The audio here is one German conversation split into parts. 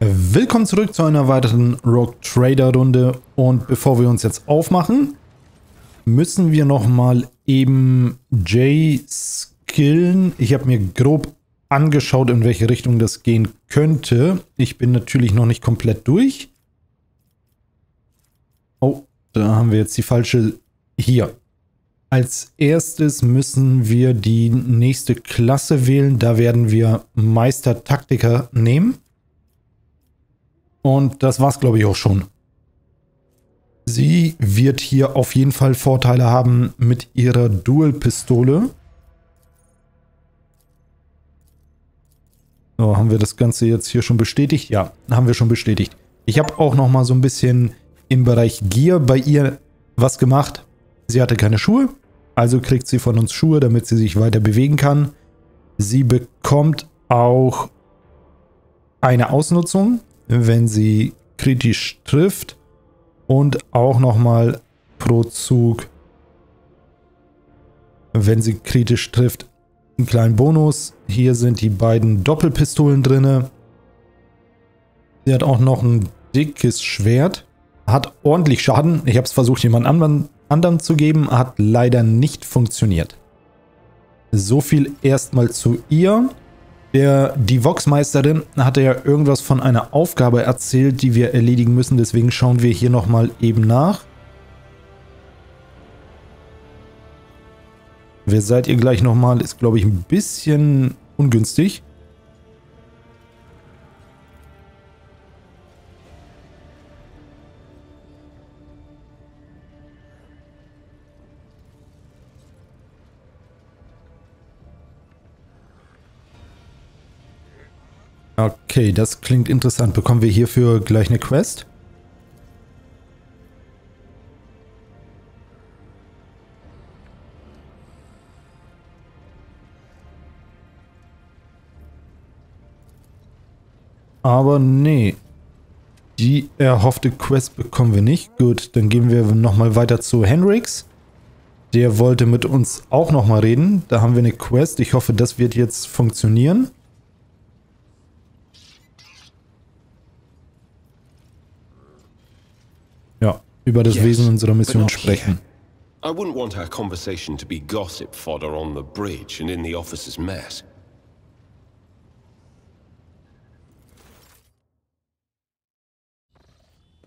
Willkommen zurück zu einer weiteren Rogue Trader Runde und bevor wir uns jetzt aufmachen, müssen wir nochmal eben Jay skillen. Ich habe mir grob angeschaut, in welche Richtung das gehen könnte. Ich bin natürlich noch nicht komplett durch. Oh, da haben wir jetzt die falsche hier. Als erstes müssen wir die nächste Klasse wählen. Da werden wir Meister Taktiker nehmen. Und das war's, glaube ich, auch schon. Sie wird hier auf jeden Fall Vorteile haben mit ihrer Dual-Pistole. So, haben wir das Ganze jetzt hier schon bestätigt? Ja, haben wir schon bestätigt. Ich habe auch noch mal so ein bisschen im Bereich Gear bei ihr was gemacht. Sie hatte keine Schuhe, also kriegt sie von uns Schuhe, damit sie sich weiter bewegen kann. Sie bekommt auch eine Ausnutzung wenn sie kritisch trifft und auch nochmal pro Zug, wenn sie kritisch trifft, einen kleinen Bonus. Hier sind die beiden Doppelpistolen drin. Sie hat auch noch ein dickes Schwert. Hat ordentlich Schaden. Ich habe es versucht, jemand anderen, anderen zu geben. Hat leider nicht funktioniert. So viel erstmal zu ihr. Der, die Voxmeisterin hatte ja irgendwas von einer Aufgabe erzählt, die wir erledigen müssen. Deswegen schauen wir hier nochmal eben nach. Wer seid ihr gleich nochmal? Ist, glaube ich, ein bisschen ungünstig. Okay, das klingt interessant. Bekommen wir hierfür gleich eine Quest? Aber nee. Die erhoffte Quest bekommen wir nicht. Gut, dann gehen wir nochmal weiter zu Hendrix. Der wollte mit uns auch nochmal reden. Da haben wir eine Quest. Ich hoffe, das wird jetzt funktionieren. Über das Wesen unserer Mission sprechen. I wouldn't want our conversation to be gossip fodder on the bridge and in the officer's mess.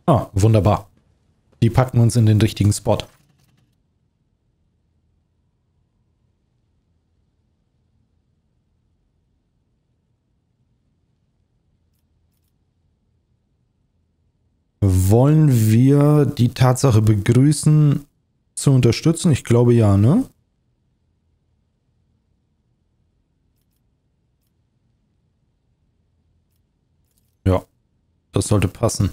Ah, wunderbar. Die packen uns in den richtigen Spot. Wollen wir die Tatsache begrüßen, zu unterstützen? Ich glaube ja, ne? Ja, das sollte passen.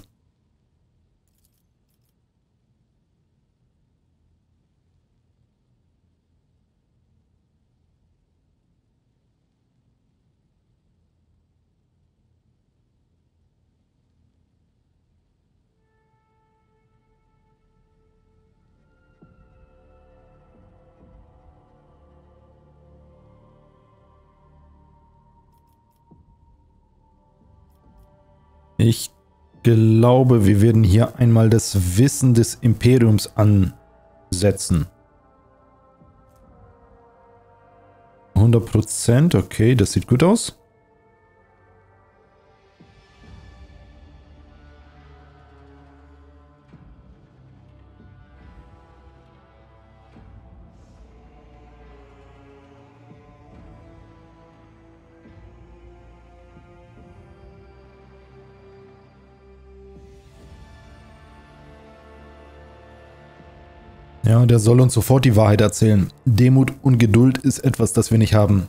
Ich glaube, wir werden hier einmal das Wissen des Imperiums ansetzen. 100%, okay, das sieht gut aus. Ja, der soll uns sofort die Wahrheit erzählen. Demut und Geduld ist etwas, das wir nicht haben.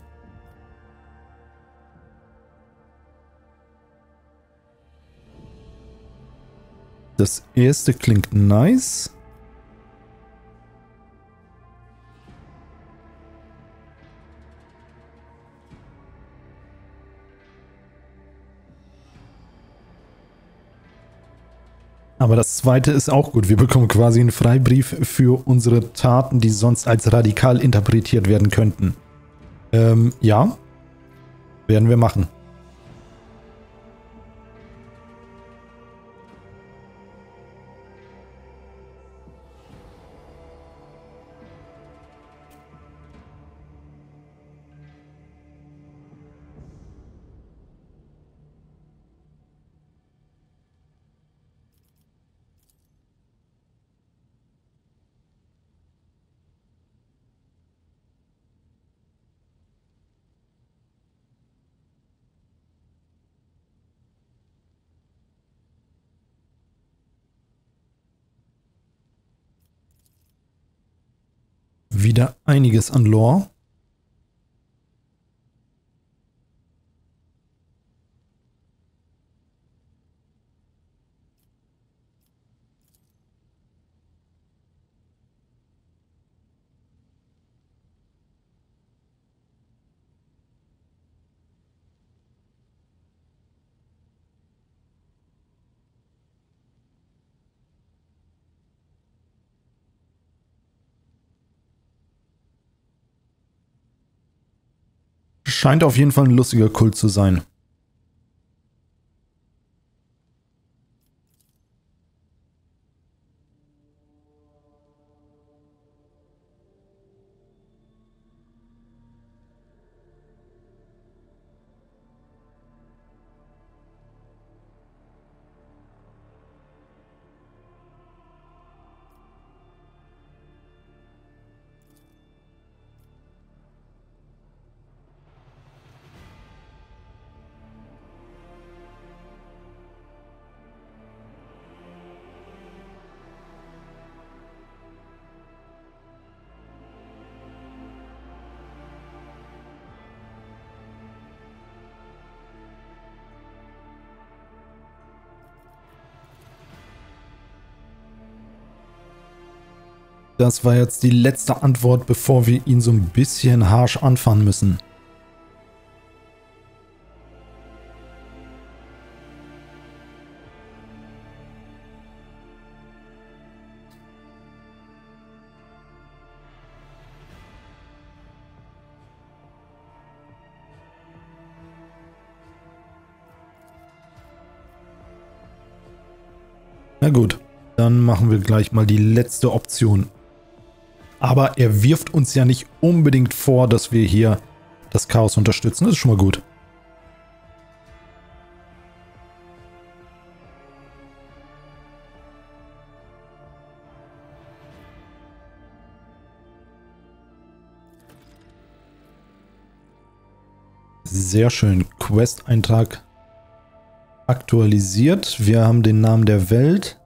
Das erste klingt nice. Aber das zweite ist auch gut. Wir bekommen quasi einen Freibrief für unsere Taten, die sonst als radikal interpretiert werden könnten. Ähm, ja. Werden wir machen. Wieder einiges an Lore. Scheint auf jeden Fall ein lustiger Kult zu sein. Das war jetzt die letzte Antwort, bevor wir ihn so ein bisschen harsh anfahren müssen. Na gut, dann machen wir gleich mal die letzte Option. Aber er wirft uns ja nicht unbedingt vor, dass wir hier das Chaos unterstützen. Das ist schon mal gut. Sehr schön. Quest-Eintrag aktualisiert. Wir haben den Namen der Welt.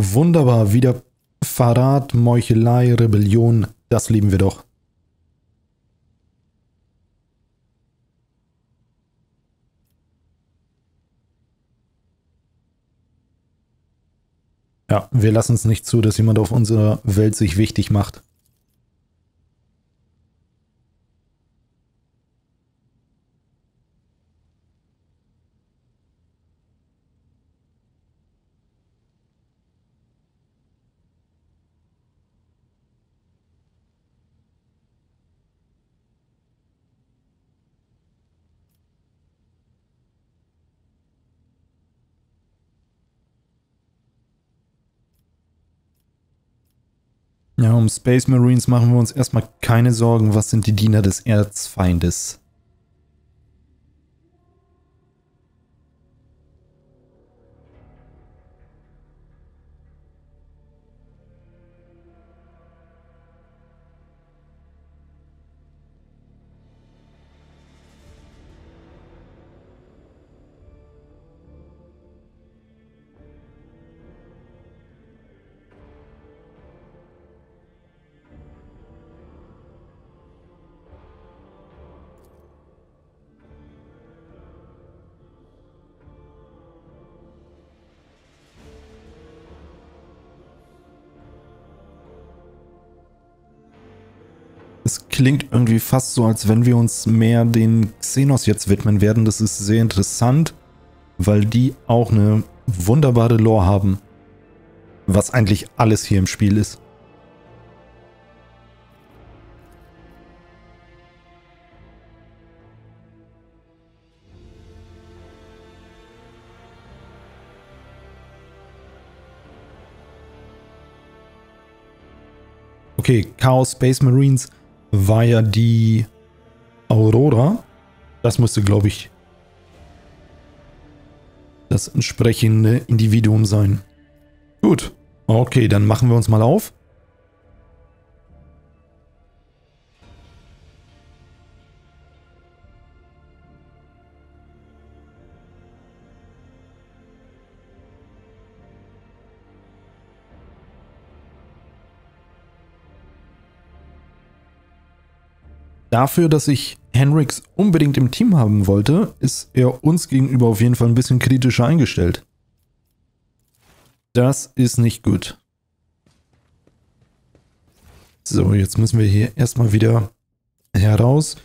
Wunderbar, wieder Verrat, Meuchelei, Rebellion, das lieben wir doch. Ja, wir lassen es nicht zu, dass jemand auf unserer Welt sich wichtig macht. Um Space Marines machen wir uns erstmal keine Sorgen. Was sind die Diener des Erzfeindes? Es klingt irgendwie fast so, als wenn wir uns mehr den Xenos jetzt widmen werden. Das ist sehr interessant, weil die auch eine wunderbare Lore haben. Was eigentlich alles hier im Spiel ist. Okay, Chaos Space Marines war ja die Aurora. Das müsste, glaube ich, das entsprechende Individuum sein. Gut. Okay, dann machen wir uns mal auf. Dafür, dass ich Henriks unbedingt im Team haben wollte, ist er uns gegenüber auf jeden Fall ein bisschen kritischer eingestellt. Das ist nicht gut. So, jetzt müssen wir hier erstmal wieder heraus.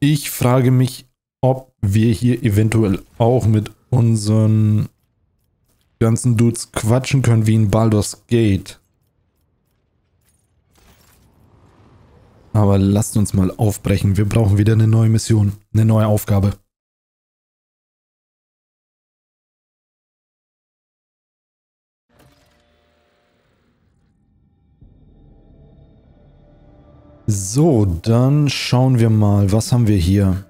Ich frage mich, ob wir hier eventuell auch mit unseren ganzen Dudes quatschen können wie in Baldur's Gate. Aber lasst uns mal aufbrechen. Wir brauchen wieder eine neue Mission, eine neue Aufgabe. So, dann schauen wir mal, was haben wir hier?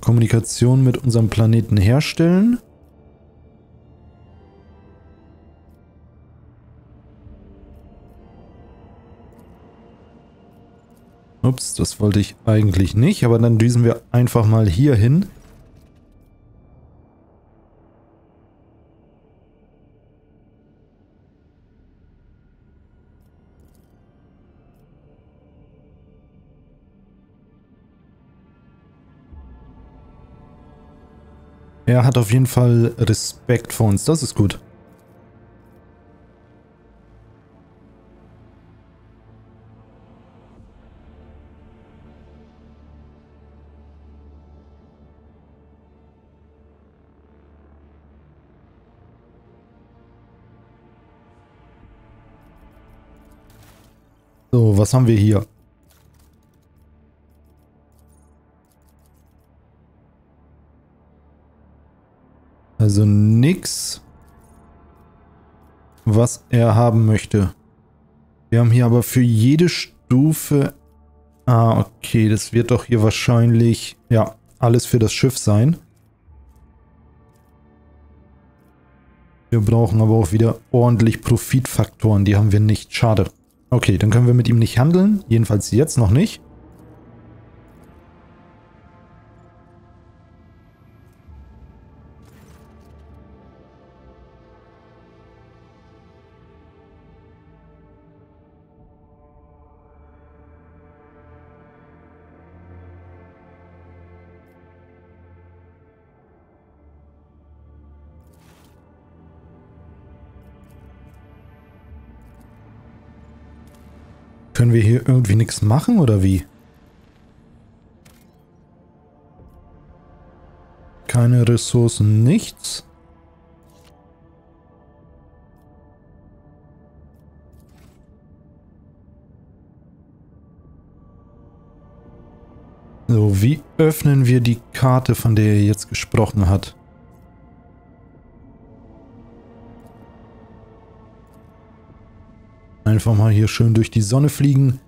Kommunikation mit unserem Planeten herstellen. Ups, das wollte ich eigentlich nicht, aber dann düsen wir einfach mal hier hin. Er hat auf jeden Fall Respekt vor uns. Das ist gut. So, was haben wir hier? Also nix, was er haben möchte. Wir haben hier aber für jede Stufe... Ah, okay, das wird doch hier wahrscheinlich... Ja, alles für das Schiff sein. Wir brauchen aber auch wieder ordentlich Profitfaktoren. Die haben wir nicht. Schade. Okay, dann können wir mit ihm nicht handeln. Jedenfalls jetzt noch nicht. Können wir hier irgendwie nichts machen oder wie? Keine Ressourcen, nichts. So, wie öffnen wir die Karte, von der er jetzt gesprochen hat? Einfach mal hier schön durch die Sonne fliegen.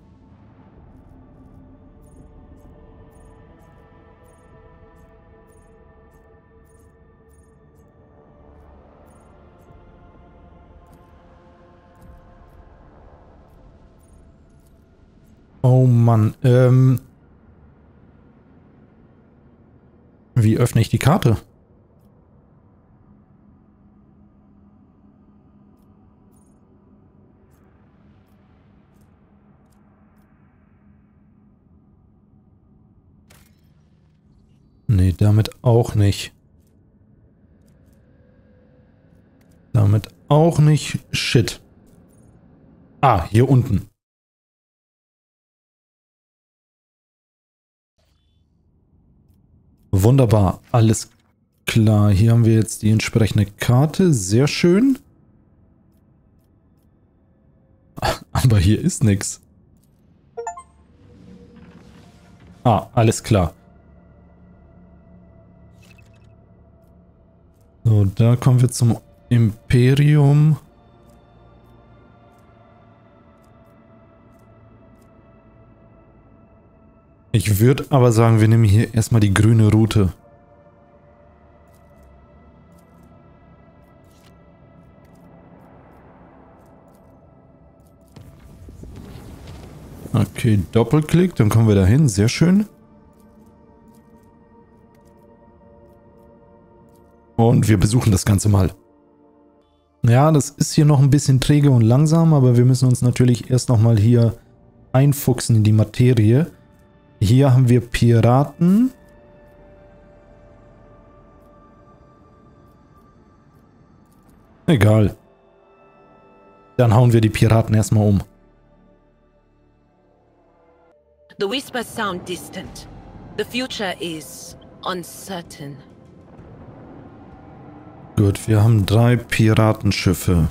Oh Mann, ähm... Wie öffne ich die Karte? Nee, damit auch nicht. Damit auch nicht. Shit. Ah, hier unten. Wunderbar, alles klar. Hier haben wir jetzt die entsprechende Karte. Sehr schön. Aber hier ist nichts. Ah, alles klar. So, da kommen wir zum Imperium. Ich würde aber sagen, wir nehmen hier erstmal die grüne Route. Okay, Doppelklick, dann kommen wir dahin. Sehr schön. Und wir besuchen das Ganze mal. Ja, das ist hier noch ein bisschen träge und langsam, aber wir müssen uns natürlich erst nochmal hier einfuchsen in die Materie. Hier haben wir Piraten. Egal. Dann hauen wir die Piraten erstmal um. The whispers sound distant. The future is uncertain. Gut, wir haben drei Piratenschiffe.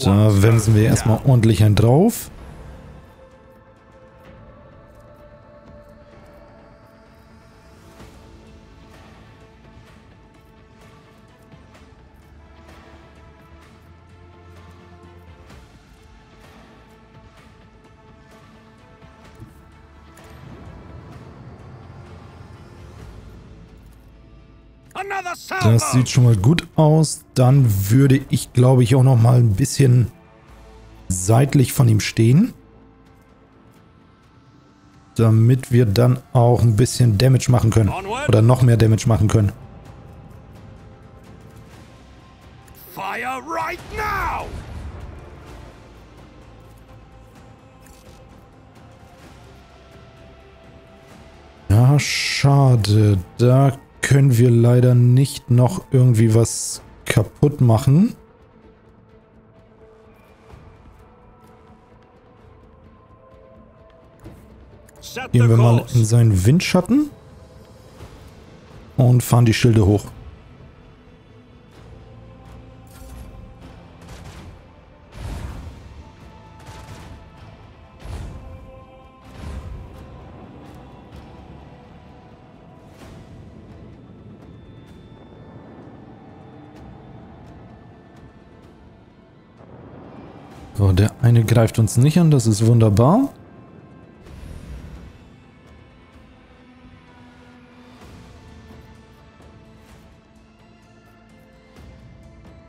Da wemsen wir erstmal ordentlich einen drauf. Das sieht schon mal gut aus. Dann würde ich, glaube ich, auch noch mal ein bisschen seitlich von ihm stehen. Damit wir dann auch ein bisschen Damage machen können. Oder noch mehr Damage machen können. Fire right now! Ja, schade. Da können wir leider nicht noch irgendwie was kaputt machen. Gehen wir mal in seinen Windschatten und fahren die Schilde hoch. Greift uns nicht an, das ist wunderbar.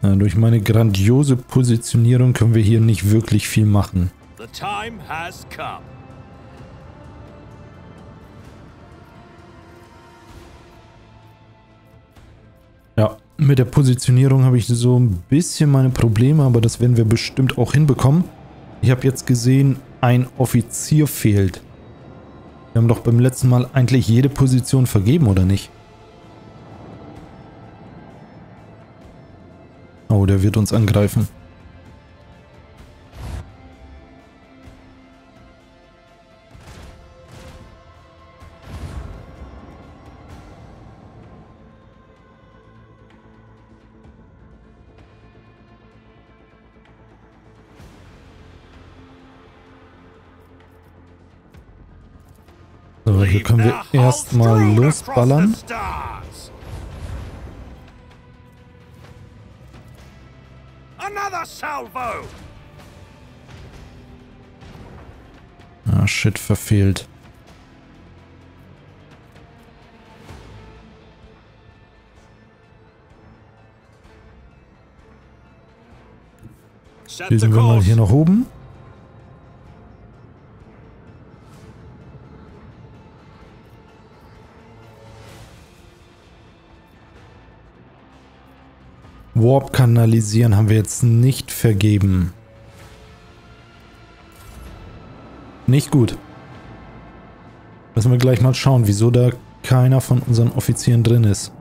Ja, durch meine grandiose Positionierung können wir hier nicht wirklich viel machen. The time has come. Ja, mit der Positionierung habe ich so ein bisschen meine Probleme, aber das werden wir bestimmt auch hinbekommen. Ich habe jetzt gesehen, ein Offizier fehlt. Wir haben doch beim letzten Mal eigentlich jede Position vergeben, oder nicht? Oh, der wird uns angreifen. Können wir erstmal losballern. Ah, shit, verfehlt. Lesen wir mal hier nach oben. Warp kanalisieren haben wir jetzt nicht vergeben. Nicht gut. Müssen wir gleich mal schauen, wieso da keiner von unseren Offizieren drin ist.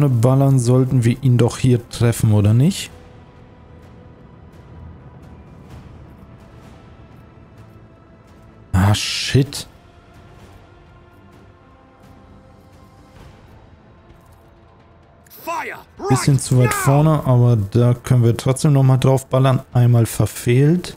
vorne ballern, sollten wir ihn doch hier treffen, oder nicht? Ah, shit. Bisschen zu weit vorne, aber da können wir trotzdem nochmal drauf ballern. Einmal verfehlt.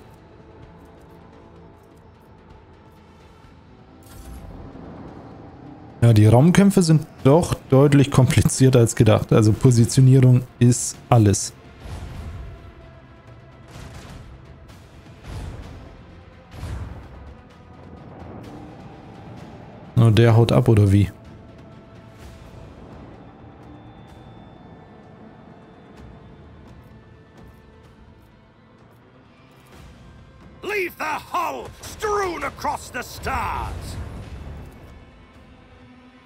Ja, die Raumkämpfe sind doch deutlich komplizierter als gedacht. Also Positionierung ist alles. Nur der haut ab, oder wie?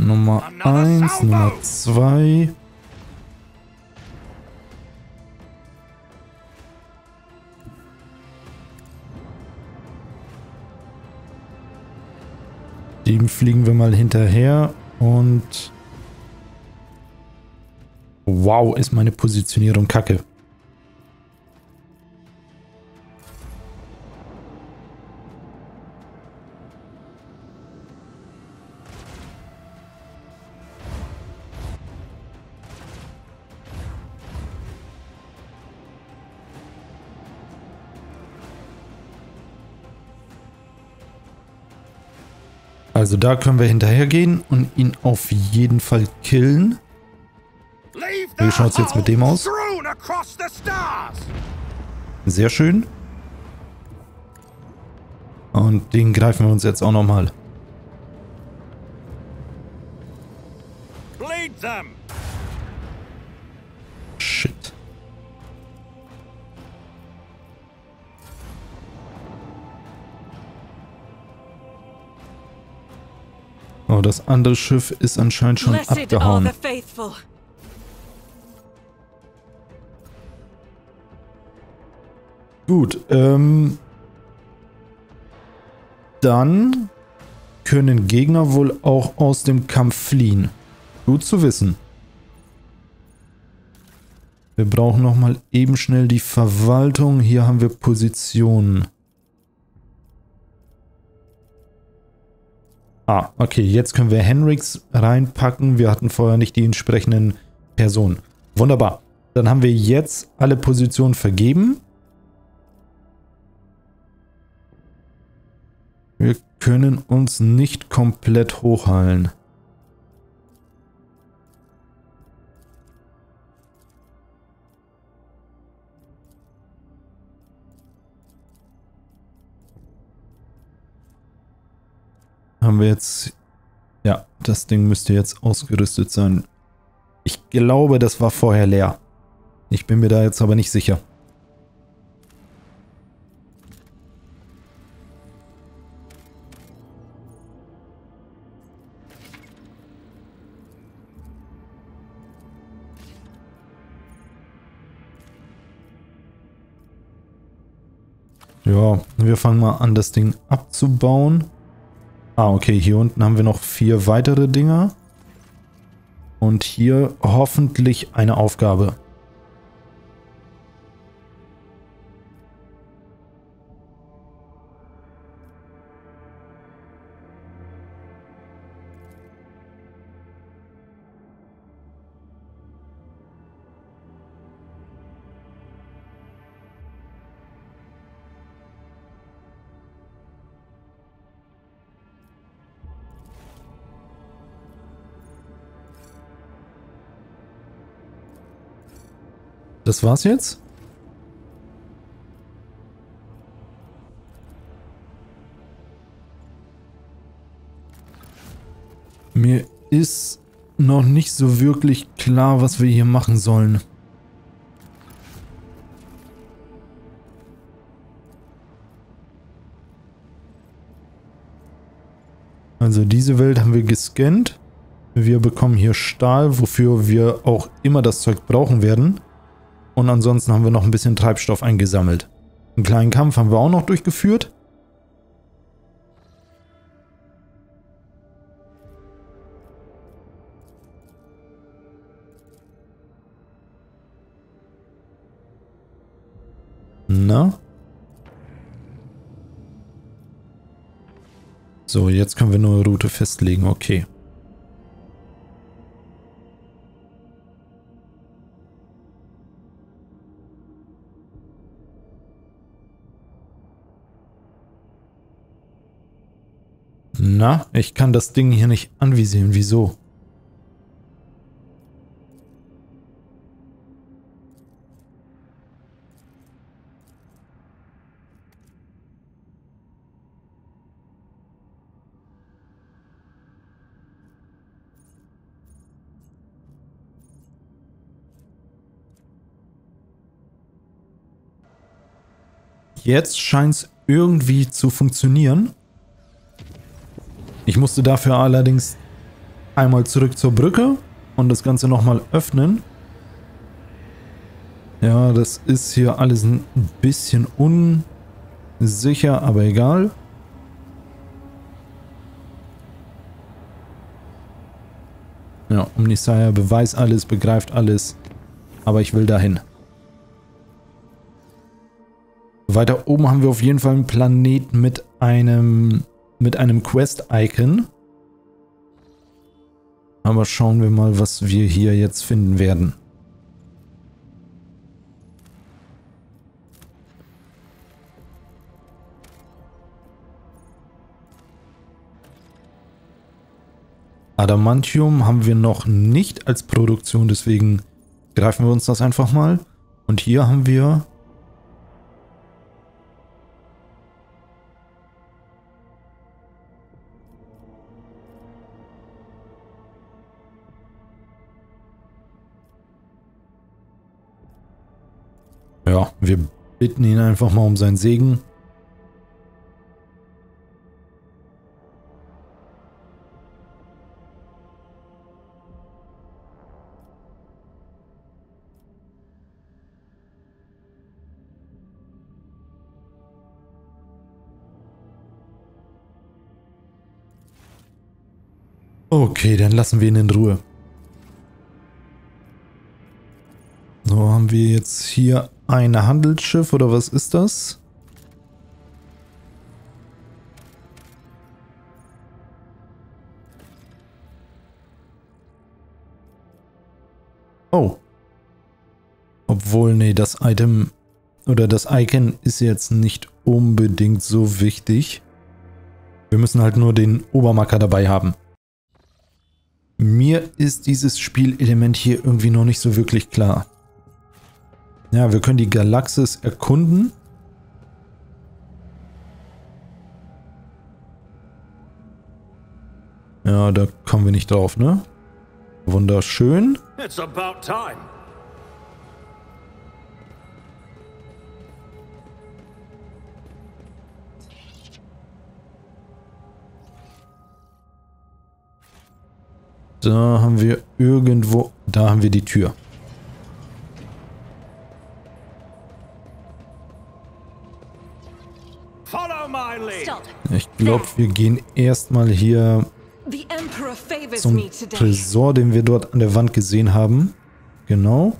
Nummer 1, Nummer 2. Dem fliegen wir mal hinterher und... Wow, ist meine Positionierung kacke. Also da können wir hinterhergehen und ihn auf jeden Fall killen. Wie schaut es jetzt mit dem aus? Sehr schön. Und den greifen wir uns jetzt auch nochmal. Shit. Das andere Schiff ist anscheinend schon abgehauen. Gut, ähm... Dann können Gegner wohl auch aus dem Kampf fliehen. Gut zu wissen. Wir brauchen nochmal eben schnell die Verwaltung. Hier haben wir Positionen. Ah, okay, jetzt können wir Henriks reinpacken. Wir hatten vorher nicht die entsprechenden Personen. Wunderbar. Dann haben wir jetzt alle Positionen vergeben. Wir können uns nicht komplett hochheilen. Haben wir jetzt... Ja, das Ding müsste jetzt ausgerüstet sein. Ich glaube, das war vorher leer. Ich bin mir da jetzt aber nicht sicher. Ja, wir fangen mal an, das Ding abzubauen. Ah, okay, hier unten haben wir noch vier weitere Dinger. Und hier hoffentlich eine Aufgabe. Das war's jetzt? Mir ist noch nicht so wirklich klar, was wir hier machen sollen. Also diese Welt haben wir gescannt. Wir bekommen hier Stahl, wofür wir auch immer das Zeug brauchen werden. Und ansonsten haben wir noch ein bisschen Treibstoff eingesammelt. Einen kleinen Kampf haben wir auch noch durchgeführt. Na? So, jetzt können wir nur Route festlegen. Okay. Na, ich kann das Ding hier nicht anvisieren. Wieso? Jetzt scheint es irgendwie zu funktionieren. Ich musste dafür allerdings einmal zurück zur Brücke und das Ganze nochmal öffnen. Ja, das ist hier alles ein bisschen unsicher, aber egal. Ja, Omnisaya beweist alles, begreift alles, aber ich will dahin. Weiter oben haben wir auf jeden Fall einen Planet mit einem, mit einem Quest-Icon. Aber schauen wir mal, was wir hier jetzt finden werden. Adamantium haben wir noch nicht als Produktion, deswegen greifen wir uns das einfach mal. Und hier haben wir Ja, wir bitten ihn einfach mal um seinen Segen. Okay, dann lassen wir ihn in Ruhe. So, haben wir jetzt hier ein Handelsschiff oder was ist das? Oh. Obwohl, nee, das Item oder das Icon ist jetzt nicht unbedingt so wichtig. Wir müssen halt nur den Obermarker dabei haben. Mir ist dieses Spielelement hier irgendwie noch nicht so wirklich klar. Ja, wir können die Galaxis erkunden. Ja, da kommen wir nicht drauf, ne? Wunderschön. It's about time. Da haben wir irgendwo, da haben wir die Tür. Ich glaube, wir gehen erstmal hier zum Tresor, den wir dort an der Wand gesehen haben. Genau.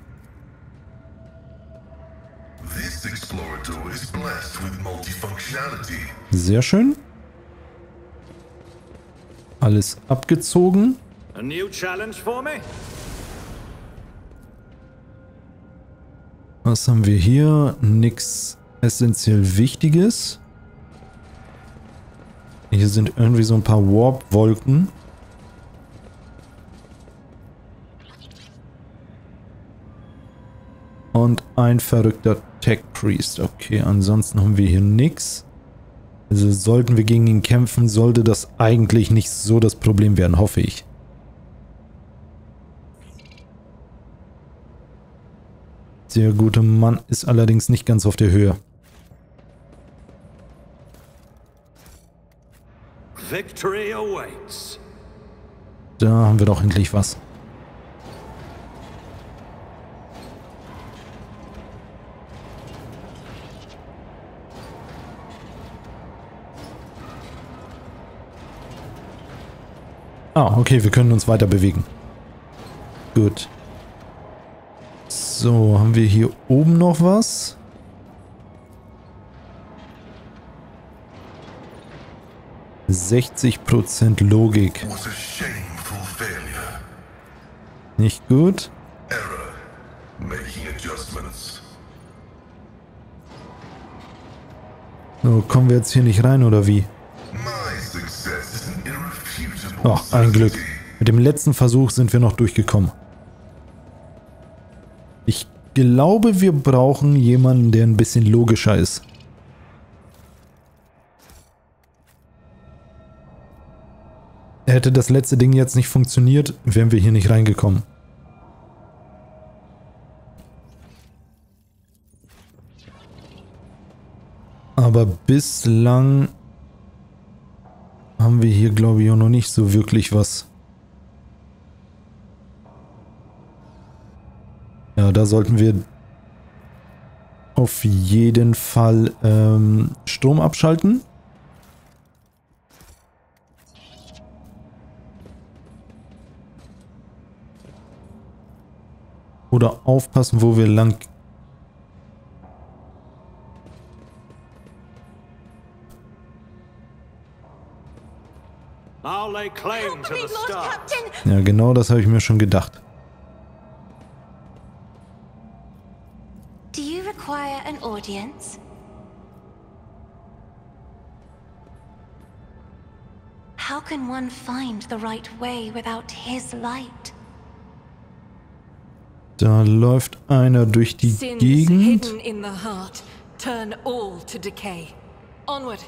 Sehr schön. Alles abgezogen. Was haben wir hier? Nix essentiell Wichtiges. Hier sind irgendwie so ein paar Warp-Wolken. Und ein verrückter Tech-Priest. Okay, ansonsten haben wir hier nichts. Also sollten wir gegen ihn kämpfen, sollte das eigentlich nicht so das Problem werden, hoffe ich. Der gute Mann ist allerdings nicht ganz auf der Höhe. Da haben wir doch endlich was. Ah, okay, wir können uns weiter bewegen. Gut. So, haben wir hier oben noch was? 60% Logik. Nicht gut. So, kommen wir jetzt hier nicht rein oder wie? Ach, ein Glück. Mit dem letzten Versuch sind wir noch durchgekommen. Ich glaube, wir brauchen jemanden, der ein bisschen logischer ist. Hätte das letzte Ding jetzt nicht funktioniert, wären wir hier nicht reingekommen. Aber bislang haben wir hier, glaube ich, auch noch nicht so wirklich was. Ja, da sollten wir auf jeden Fall ähm, Strom abschalten. Oder aufpassen, wo wir lang! Ja, genau das habe ich mir schon gedacht. Do you require an audience? How can one find the right way without his light? Da läuft einer durch die Sins Gegend. hidden in the heart turn all to decay. Onward.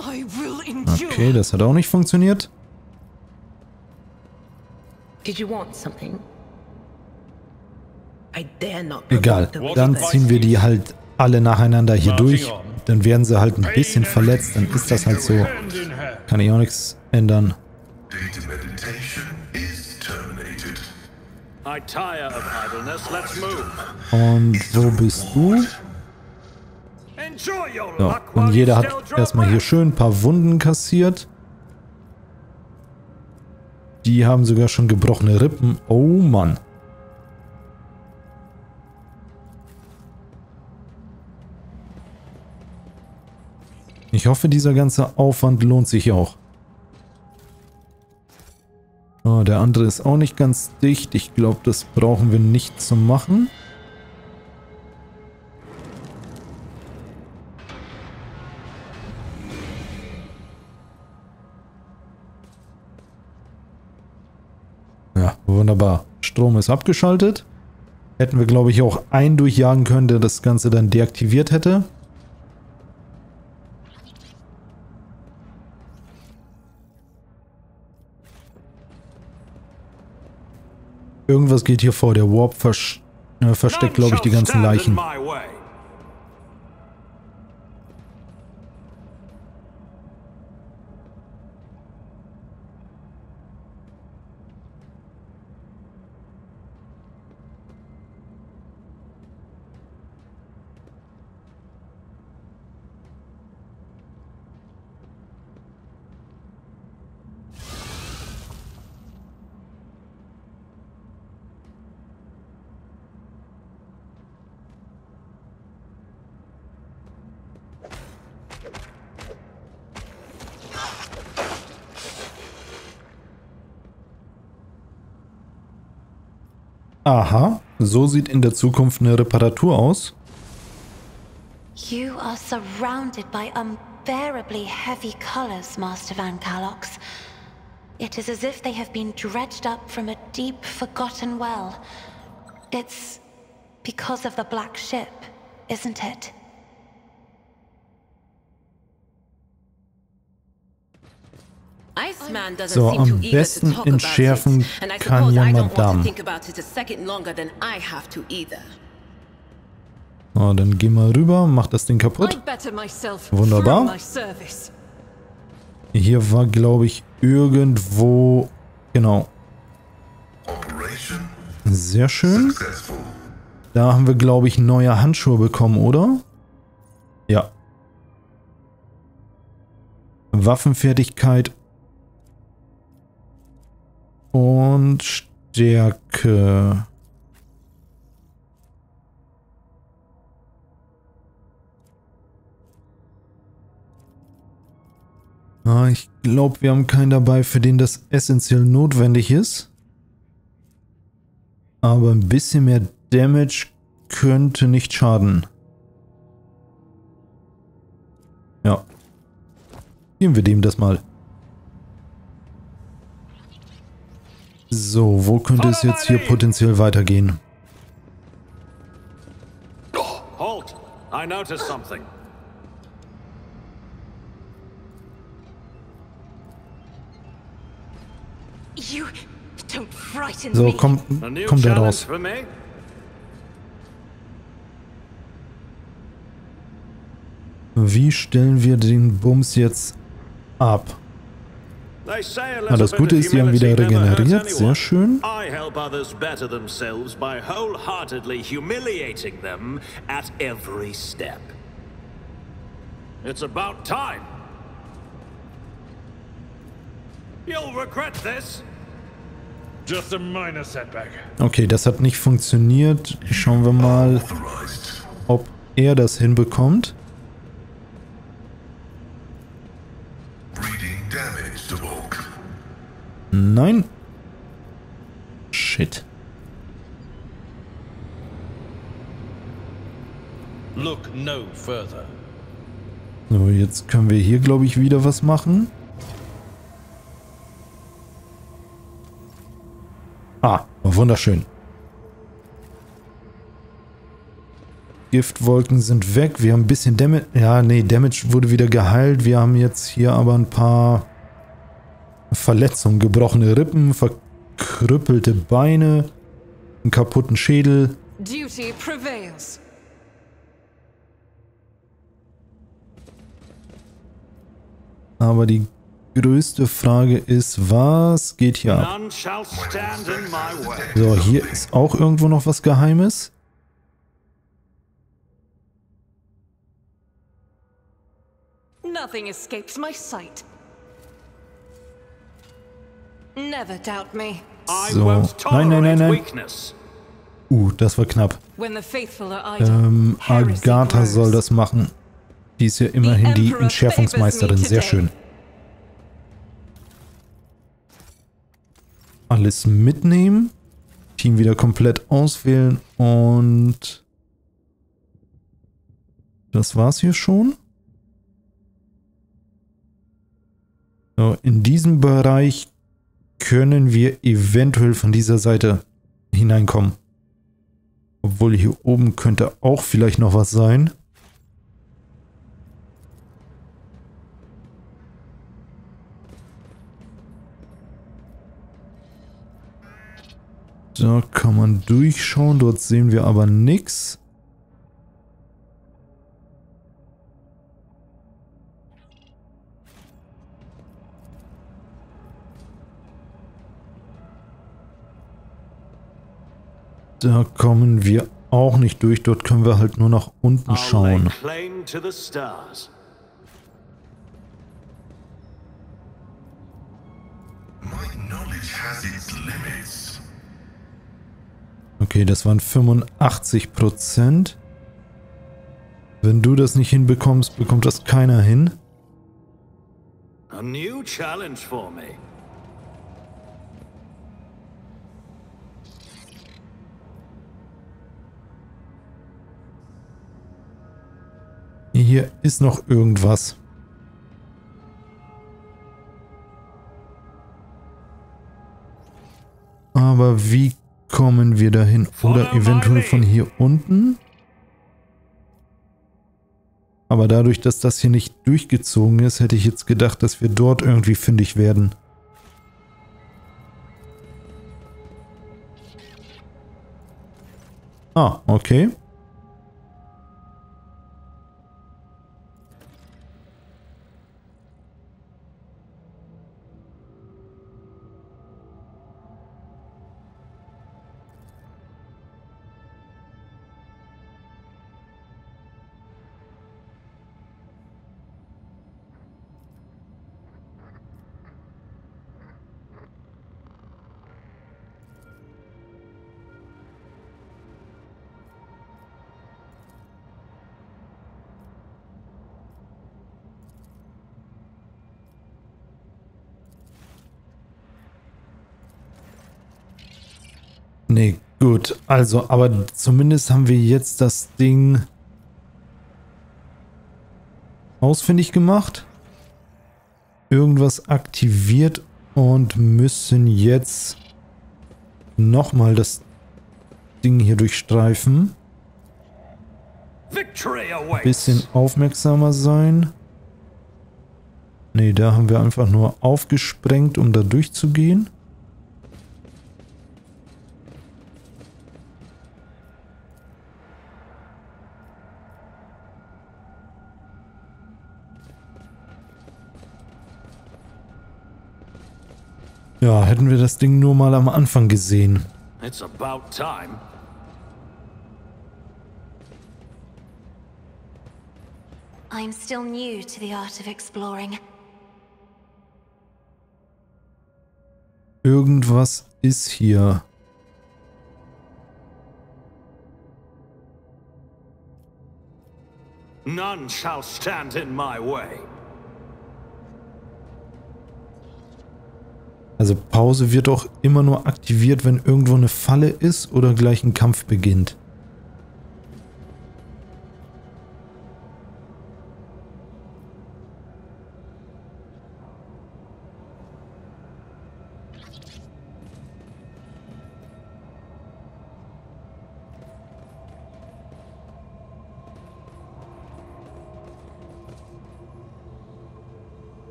I will endure. Okay, das hat auch nicht funktioniert. Did you want something? I dare not Egal, dann ziehen wir die halt alle nacheinander hier durch. Dann werden sie halt ein bisschen verletzt, dann ist das halt so. Kann ich auch nichts ändern. Data meditation is terminated. I tire of idleness. Let's move. Und wo bist du? Enjoy your So, und jeder hat erstmal hier schön ein paar Wunden kassiert. Die haben sogar schon gebrochene Rippen. Oh Mann. Ich hoffe, dieser ganze Aufwand lohnt sich auch. Oh, der andere ist auch nicht ganz dicht. Ich glaube, das brauchen wir nicht zu machen. Ja, wunderbar. Strom ist abgeschaltet. Hätten wir, glaube ich, auch einen durchjagen können, der das Ganze dann deaktiviert hätte. Irgendwas geht hier vor. Der Warp vers äh, versteckt, None glaube ich, die ganzen Leichen. Aha, so sieht in der Zukunft eine Reparatur aus. You are surrounded by unbearably heavy colors, Master Van Kalox. It is as if they have been dredged up from a deep, forgotten well. It's because of the Black Ship, isn't it? So, am besten entschärfen kann ja Madame. So, dann geh mal rüber, mach das Ding kaputt. Wunderbar. Hier war, glaube ich, irgendwo... Genau. Sehr schön. Da haben wir, glaube ich, neue Handschuhe bekommen, oder? Ja. Waffenfertigkeit. Und Stärke. Ah, ich glaube, wir haben keinen dabei, für den das essentiell notwendig ist. Aber ein bisschen mehr Damage könnte nicht schaden. Ja. Geben wir dem das mal. So, wo könnte es jetzt hier potenziell weitergehen? Halt! I noticed something. You don't frighten So, komm, kommt der raus. Wie stellen wir den Bums jetzt ab? Das Gute ist, die haben wieder regeneriert. Sehr schön. It's about time. You'll regret this. Just a minor setback. Okay, das hat nicht funktioniert. Schauen wir mal, ob er das hinbekommt. Nein. Shit. Look no further. So, jetzt können wir hier, glaube ich, wieder was machen. Ah, wunderschön. Giftwolken sind weg. Wir haben ein bisschen Damage. Ja, nee, Damage wurde wieder geheilt. Wir haben jetzt hier aber ein paar Verletzungen. Gebrochene Rippen, verkrüppelte Beine, einen kaputten Schädel. Duty prevails. Aber die größte Frage ist, was geht hier ab? So, hier ist auch irgendwo noch was Geheimes. Nothing escapes my sight. Never doubt me. So. Nein, nein, nein, nein. Uh, das war knapp. Ähm, Agatha soll das machen. Die ist ja immerhin die Entschärfungsmeisterin. Sehr schön. Alles mitnehmen. Team wieder komplett auswählen und das war's hier schon. So, in diesem Bereich können wir eventuell von dieser Seite hineinkommen. Obwohl hier oben könnte auch vielleicht noch was sein. Da kann man durchschauen, dort sehen wir aber nichts. Da kommen wir auch nicht durch, dort können wir halt nur nach unten schauen. Okay, das waren 85 Prozent. Wenn du das nicht hinbekommst, bekommt das keiner hin. A new challenge for me. Hier ist noch irgendwas. Aber wie kommen wir dahin? Oder eventuell von hier unten? Aber dadurch, dass das hier nicht durchgezogen ist, hätte ich jetzt gedacht, dass wir dort irgendwie fündig werden. Ah, okay. Also, aber zumindest haben wir jetzt das Ding ausfindig gemacht. Irgendwas aktiviert und müssen jetzt nochmal das Ding hier durchstreifen. Bisschen aufmerksamer sein. Ne, da haben wir einfach nur aufgesprengt, um da durchzugehen. Ja, hätten wir das Ding nur mal am Anfang gesehen. It's about time. I'm still new to the art of exploring. Irgendwas ist hier. None shall stand in my way. Also Pause wird auch immer nur aktiviert, wenn irgendwo eine Falle ist oder gleich ein Kampf beginnt.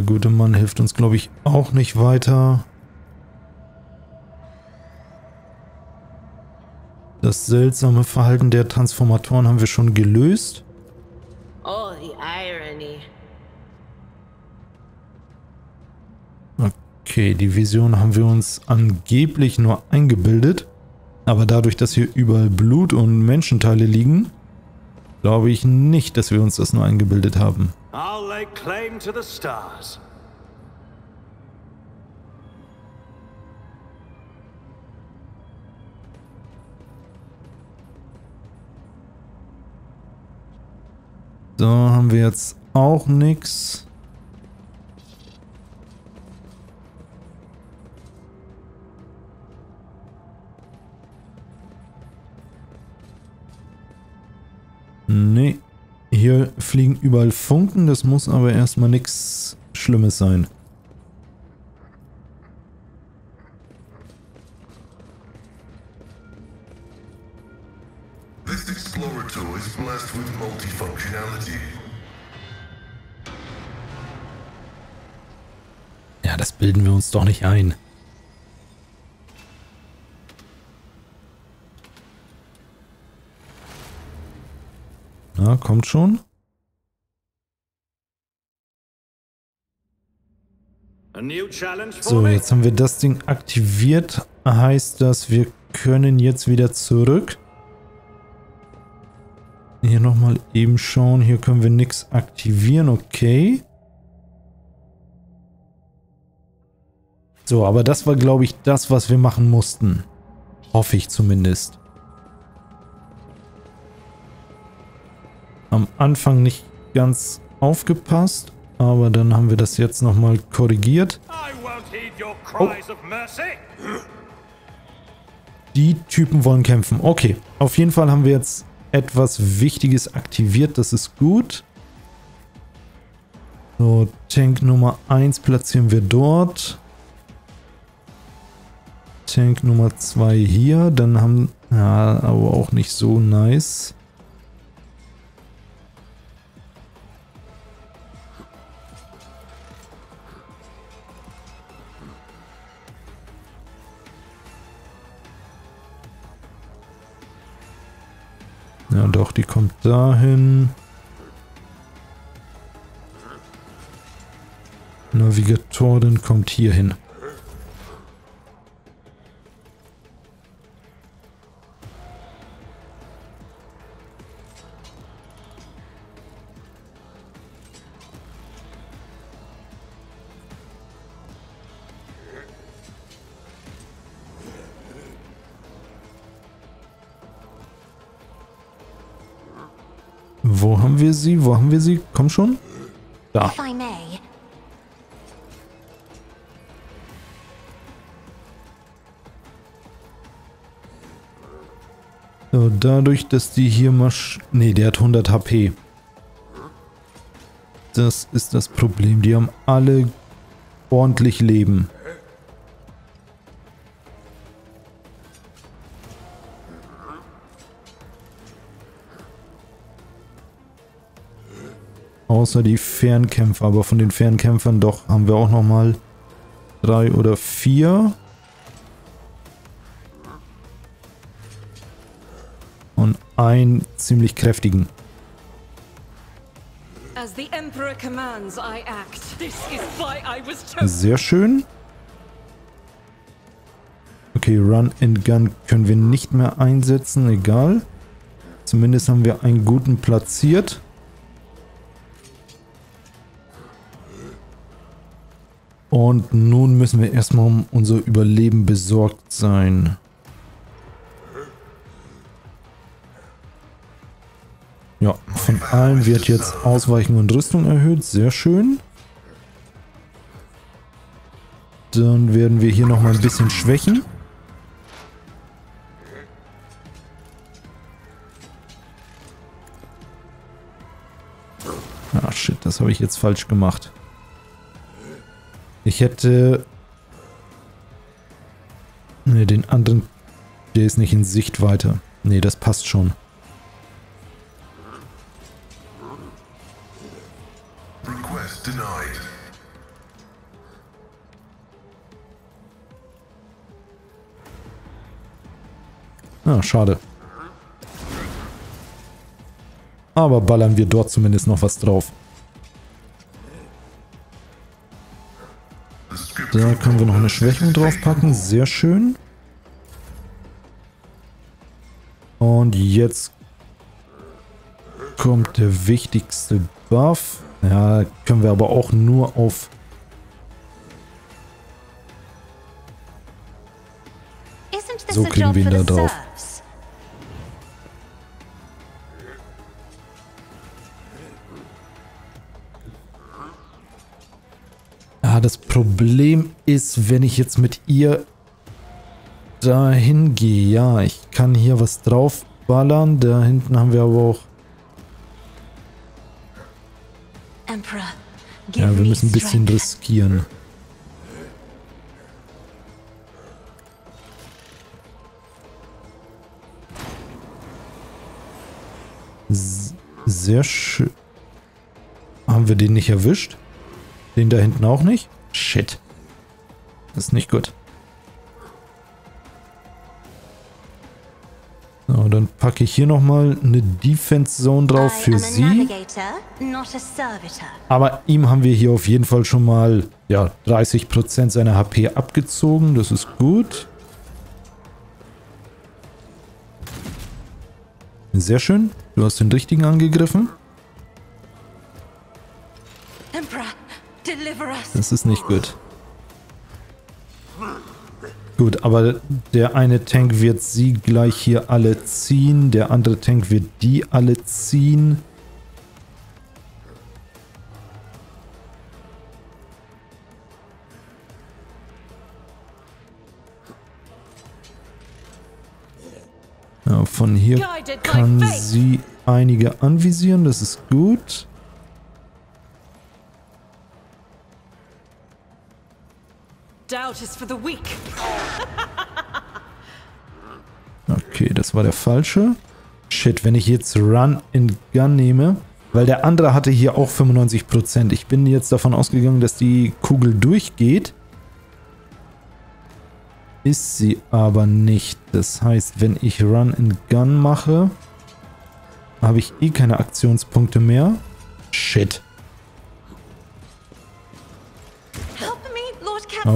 Der gute Mann hilft uns, glaube ich, auch nicht weiter. Das seltsame Verhalten der Transformatoren haben wir schon gelöst. Oh, the irony. Okay, die Vision haben wir uns angeblich nur eingebildet. Aber dadurch, dass hier überall Blut und Menschenteile liegen, glaube ich nicht, dass wir uns das nur eingebildet haben. I'll lay claim to the stars. So, haben wir jetzt auch nichts. Nee. Hier fliegen überall Funken, das muss aber erstmal nichts Schlimmes sein. This Explorer tool is blessed with multifunctionality. Ja, das bilden wir uns doch nicht ein. Na, kommt schon. So, jetzt haben wir das Ding aktiviert. Heißt das, wir können jetzt wieder zurück. Hier nochmal eben schauen. Hier können wir nichts aktivieren. Okay. So, aber das war, glaube ich, das, was wir machen mussten. Hoffe ich zumindest. Am Anfang nicht ganz aufgepasst, aber dann haben wir das jetzt nochmal korrigiert. Mercy. Die Typen wollen kämpfen. Okay, auf jeden Fall haben wir jetzt etwas Wichtiges aktiviert. Das ist gut. So, Tank Nummer 1 platzieren wir dort. Tank Nummer 2 hier. Dann haben... Ja, aber auch nicht so nice. Ja, doch, die kommt dahin. Navigatorin kommt hier hin. Wo haben wir sie? Wo haben wir sie? Komm schon. Da. So, dadurch, dass die hier mal... Ne, der hat 100 HP. Das ist das Problem. Die haben alle ordentlich Leben. Außer die Fernkämpfer. Aber von den Fernkämpfern doch haben wir auch nochmal drei oder vier. Und einen ziemlich kräftigen. Sehr schön. Okay, Run and Gun können wir nicht mehr einsetzen, egal. Zumindest haben wir einen guten platziert. Und nun müssen wir erstmal um unser Überleben besorgt sein. Ja, von allen wird jetzt Ausweichen und Rüstung erhöht. Sehr schön. Dann werden wir hier nochmal ein bisschen schwächen. Ah, shit, das habe ich jetzt falsch gemacht. Ich hätte... Ne, den anderen... Der ist nicht in Sichtweite. Ne, das passt schon. Request denied. Ah, schade. Aber ballern wir dort zumindest noch was drauf. Da können wir noch eine Schwächung draufpacken. Sehr schön. Und jetzt kommt der wichtigste Buff. Ja, können wir aber auch nur auf... So kriegen wir ihn da drauf. Problem ist, wenn ich jetzt mit ihr dahin gehe. Ja, ich kann hier was draufballern. Da hinten haben wir aber auch... Ja, wir müssen ein bisschen riskieren. Sehr schön. Haben wir den nicht erwischt? Den da hinten auch nicht? Shit. Das ist nicht gut. So, dann packe ich hier nochmal eine Defense Zone drauf für sie. Aber ihm haben wir hier auf jeden Fall schon mal ja, 30% seiner HP abgezogen. Das ist gut. Sehr schön. Du hast den richtigen angegriffen. Das ist nicht gut. Gut, aber der eine Tank wird sie gleich hier alle ziehen. Der andere Tank wird die alle ziehen. Ja, von hier kann sie einige anvisieren. Das ist gut. Doubt is for the weak. Okay, das war der falsche. Shit, wenn ich jetzt Run in Gun nehme, weil der andere hatte hier auch 95%. Ich bin jetzt davon ausgegangen, dass die Kugel durchgeht. Ist sie aber nicht. Das heißt, wenn ich Run in Gun mache, habe ich eh keine Aktionspunkte mehr. Shit.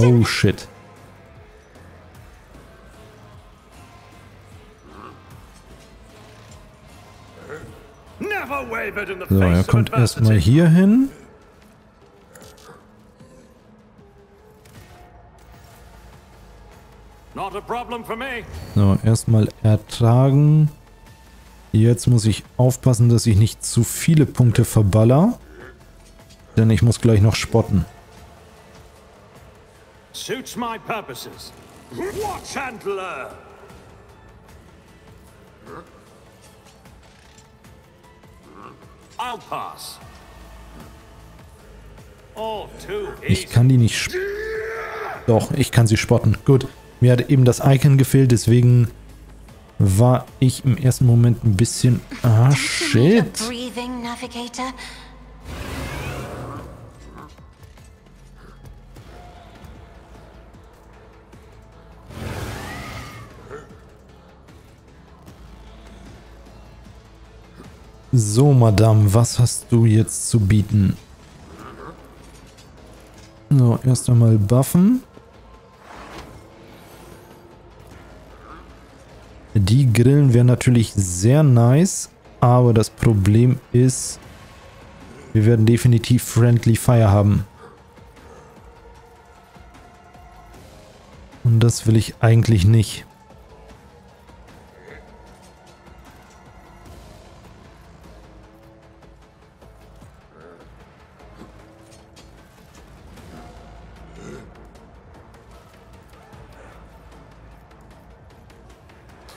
Oh shit. Never wavered in the So, er kommt erstmal hier hin. Not a problem for me. So, erstmal ertragen. Jetzt muss ich aufpassen, dass ich nicht zu viele Punkte verballer. Denn ich muss gleich noch spotten. Suits my purposes. Watch and learn. I'll pass. Ich kann die nicht... sp- Doch, ich kann sie spotten. Gut. Mir hat eben das Icon gefehlt, deswegen war ich im ersten Moment ein bisschen... Ah, shit. So, Madame, was hast du jetzt zu bieten? So, erst einmal buffen. Die Grillen wären natürlich sehr nice, aber das Problem ist, wir werden definitiv Friendly Fire haben. Und das will ich eigentlich nicht.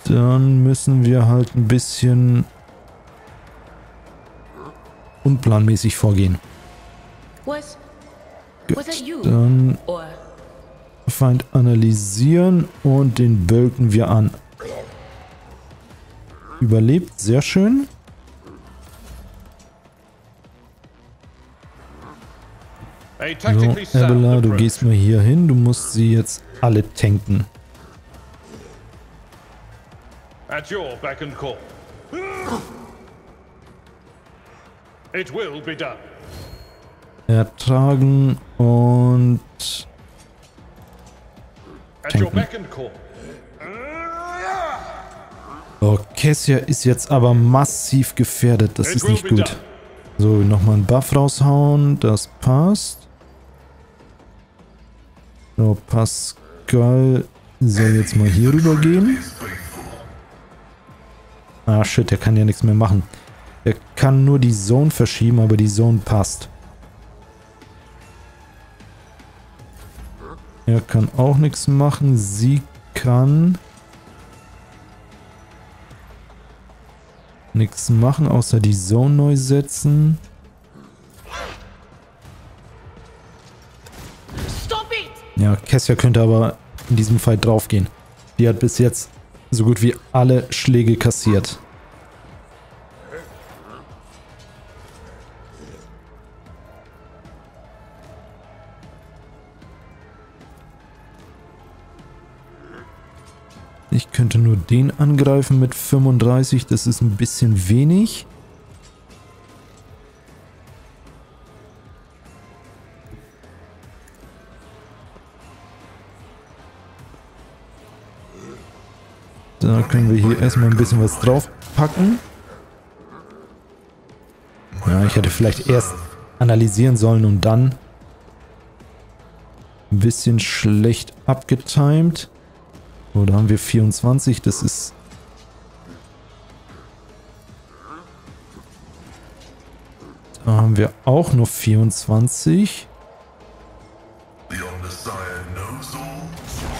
Dann müssen wir halt ein bisschen unplanmäßig vorgehen. You? Dann Feind analysieren und den bölken wir an. Überlebt, sehr schön. So, Abela, du gehst mal hier hin. Du musst sie jetzt alle tanken. At your beck and call. It will be done. Ertragen und Tanken. call. Oh, Kessia ist jetzt aber massiv gefährdet. Das It ist nicht gut. So, nochmal einen Buff raushauen. Das passt. So, Pascal soll jetzt mal hier rüber gehen. Ah, shit, der kann ja nichts mehr machen. Er kann nur die Zone verschieben, aber die Zone passt. Er kann auch nichts machen. Sie kann nichts machen, außer die Zone neu setzen. Ja, Kessia könnte aber in diesem Fall draufgehen. Die hat bis jetzt so gut wie alle Schläge kassiert. Ich könnte nur den angreifen mit 35, das ist ein bisschen wenig. Da können wir hier erstmal ein bisschen was draufpacken. Ja, ich hätte vielleicht erst analysieren sollen und dann ein bisschen schlecht abgetimed. So, da haben wir 24, das ist... Da haben wir auch nur 24. The Omnissiah knows all,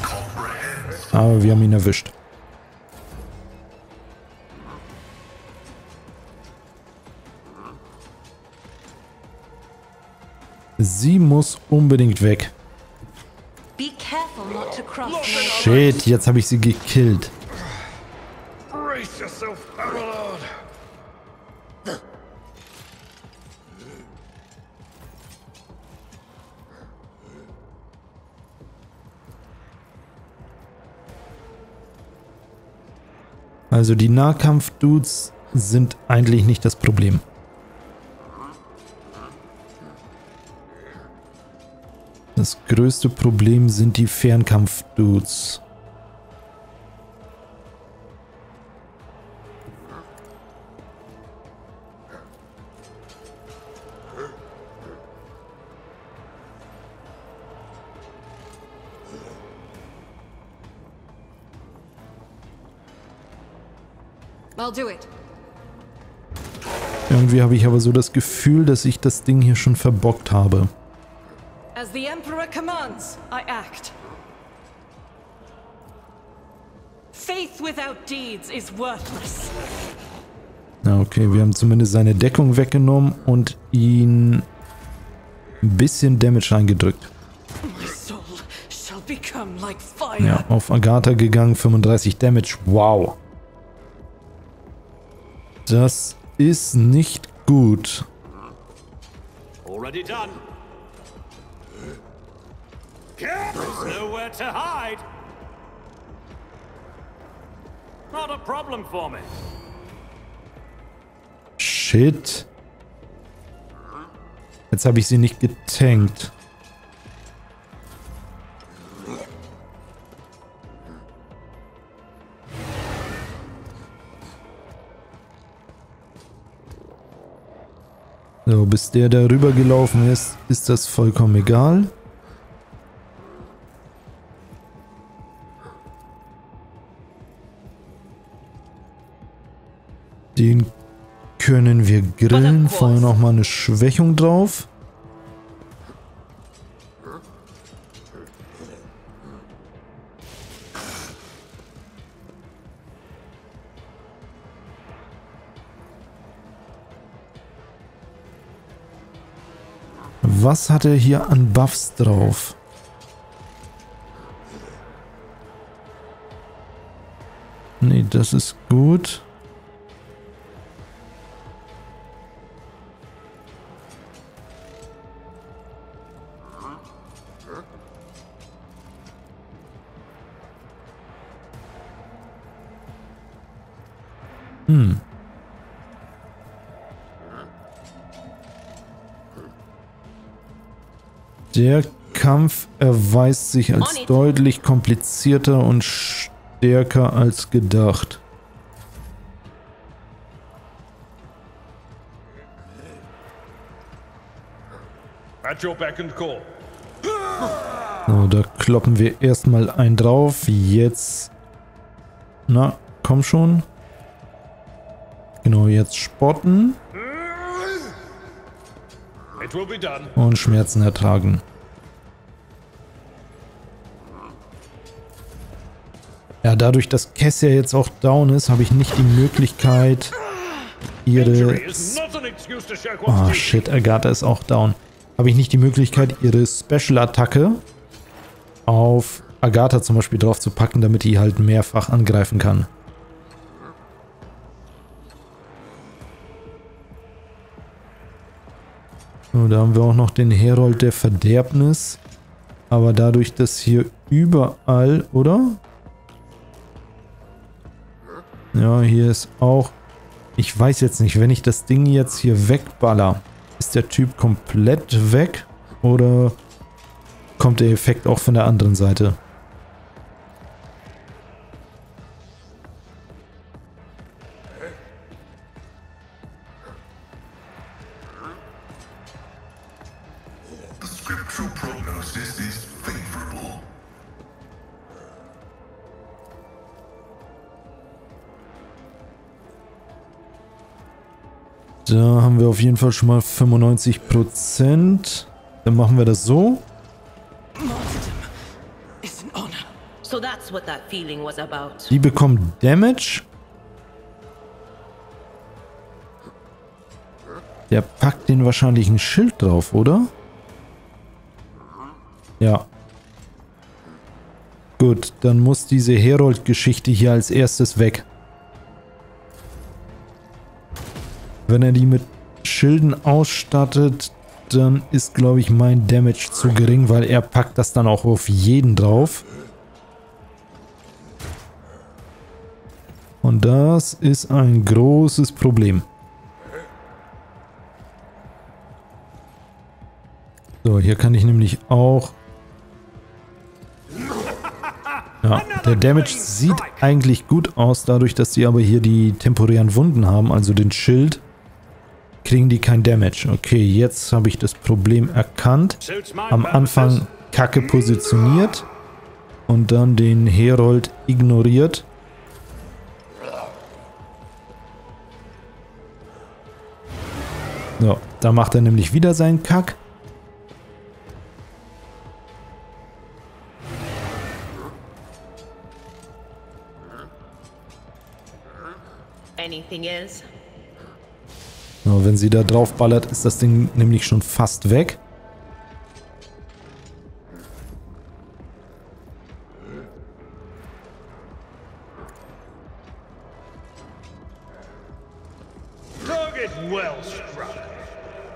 comprehends Aber wir haben ihn erwischt. Sie muss unbedingt weg. Be careful not to cross my Shit, jetzt habe ich sie gekillt. Brace yourself, Abelard. Also die Nahkampf-Dudes sind eigentlich nicht das Problem. Das größte Problem sind die Fernkampf-Dudes. Irgendwie habe ich aber so das Gefühl, dass ich das Ding hier schon verbockt habe. As the Emperor commands, I act. Faith without deeds is worthless. Na okay, wir haben zumindest seine Deckung weggenommen und ihn ein bisschen Damage reingedrückt. My soul shall become like fire. Ja, auf Agatha gegangen, 35 Damage. Wow. Das ist nicht gut. Already done. There's nowhere to hide. Not a problem for me. Shit. Jetzt habe ich sie nicht getankt. So, bis der da rüber gelaufen ist, ist das vollkommen egal. Den können wir grillen. Vorher nochmal eine Schwächung drauf. Was hat er hier an Buffs drauf? Nee, das ist gut. Der Kampf erweist sich als deutlich komplizierter und stärker als gedacht. So, da kloppen wir erstmal einen drauf. Jetzt. Na, komm schon. Genau, jetzt spotten It will be done. Und Schmerzen ertragen. Ja, dadurch, dass Cassia jetzt auch down ist, habe ich nicht die Möglichkeit, ihre... Oh shit, Agatha ist auch down. Habe ich nicht die Möglichkeit, ihre Special-Attacke auf Agatha zum Beispiel drauf zu packen, damit die halt mehrfach angreifen kann. Da haben wir auch noch den Herold der Verderbnis. Aber dadurch, dass hier überall, oder? Ja, hier ist auch... Ich weiß jetzt nicht, wenn ich das Ding jetzt hier wegballer, ist der Typ komplett weg? Oder kommt der Effekt auch von der anderen Seite? Wir auf jeden Fall schon mal 95%. Dann machen wir das so. Die bekommen Damage. Der packt den wahrscheinlich ein Schild drauf, oder? Ja. Gut, dann muss diese Herold-Geschichte hier als erstes weg. Wenn er die mit Schilden ausstattet, dann ist, glaube ich, mein Damage zu gering, weil er packt das dann auch auf jeden drauf. Und das ist ein großes Problem. So, hier kann ich nämlich auch... Ja, der Damage sieht eigentlich gut aus, dadurch, dass sie aber hier die temporären Wunden haben, also den Schild, kriegen die kein Damage. Okay, jetzt habe ich das Problem erkannt. Am Anfang kacke positioniert und dann den Herold ignoriert. So, da macht er nämlich wieder seinen Kack. anything is. So, wenn sie da drauf ballert, ist das Ding nämlich schon fast weg.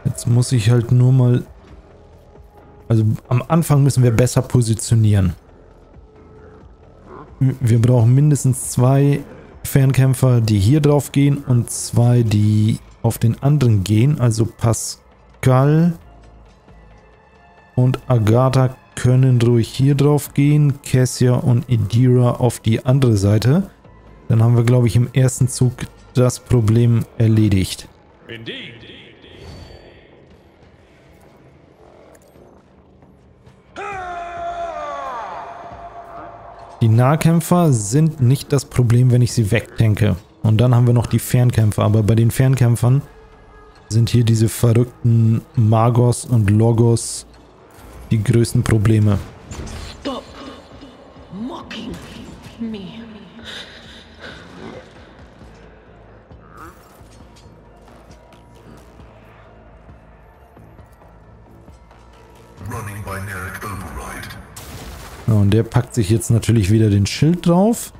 Jetzt muss ich halt nur mal... Also am Anfang müssen wir besser positionieren. Wir brauchen mindestens zwei Fernkämpfer, die hier drauf gehen und zwei, die auf den anderen gehen. Also Pascal und Agatha können ruhig hier drauf gehen. Cassia und Idira auf die andere Seite. Dann haben wir, glaube ich, im ersten Zug das Problem erledigt. Die Nahkämpfer sind nicht das Problem, wenn ich sie wegdenke. Und dann haben wir noch die Fernkämpfer. Aber bei den Fernkämpfern sind hier diese verrückten Magos und Logos die größten Probleme. Stop mocking me. Und der packt sich jetzt natürlich wieder den Schild drauf.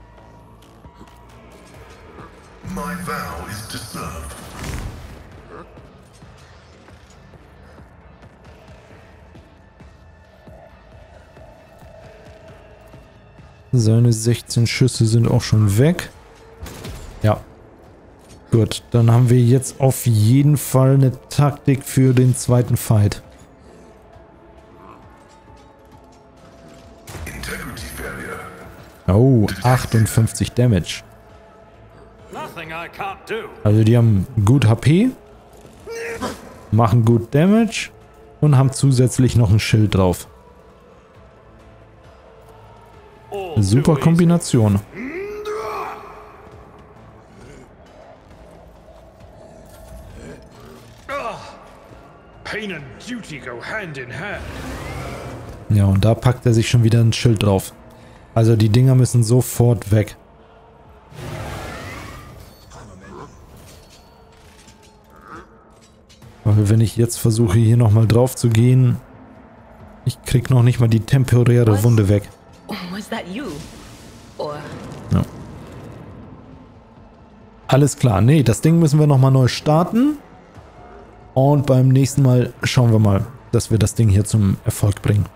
Seine 16 Schüsse sind auch schon weg. Ja. Gut, dann haben wir jetzt auf jeden Fall eine Taktik für den zweiten Fight. Oh, 58 Damage. Also die haben gut HP, machen gut Damage und haben zusätzlich noch ein Schild drauf. Super. Kombination. Pain and duty go hand in hand. Ja, und da packt er sich schon wieder ein Schild drauf. Also die Dinger müssen sofort weg. Weil wenn ich jetzt versuche hier nochmal drauf zu gehen, ich krieg noch nicht mal die temporäre Wunde weg. That you? Or Ja. Alles klar. Nee, das Ding müssen wir nochmal neu starten. Und beim nächsten Mal schauen wir mal, dass wir das Ding hier zum Erfolg bringen.